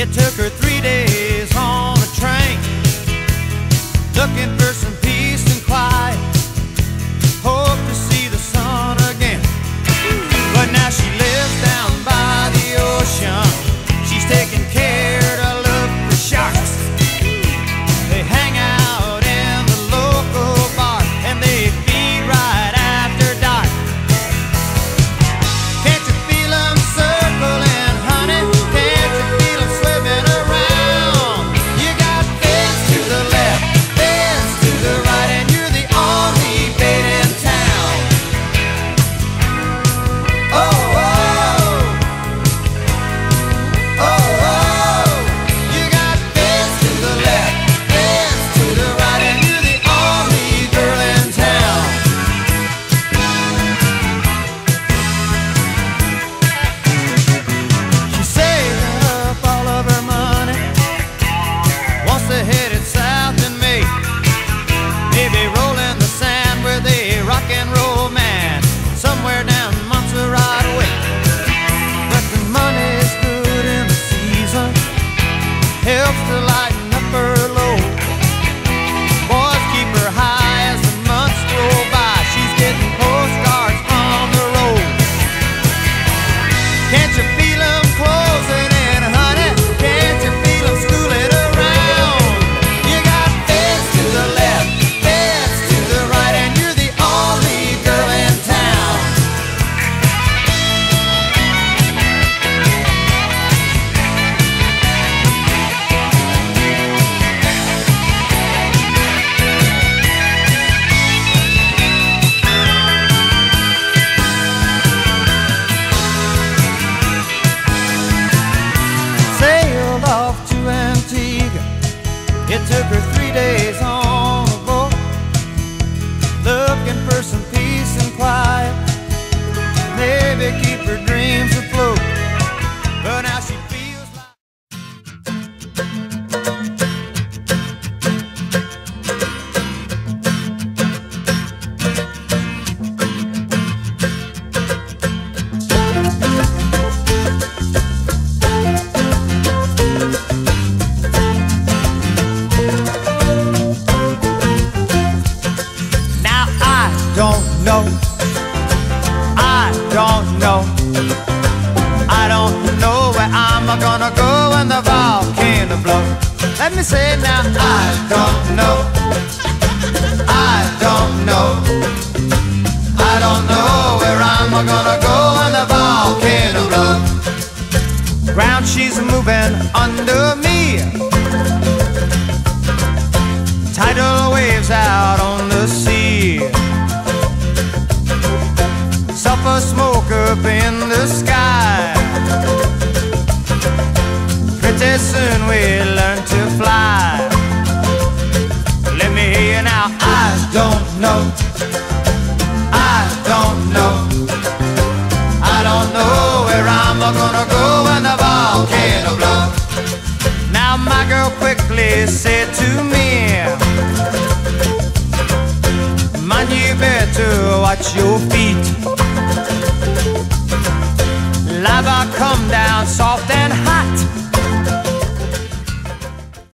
It took her three. took her three days on a boat, looking for some peace and quiet. don't know. I don't know. I don't know where I'm gonna go when the volcano blows. Let me say it now. I don't know. I don't know. I don't know where I'm gonna go when the volcano blows. Ground she's moving under me. puff of smoke up in the sky. Pretty soon we learn to fly. Let me hear you now. I don't know. I don't know. I don't know where I'm gonna go when the volcano blows. Now my girl quickly said to me. watch your feet.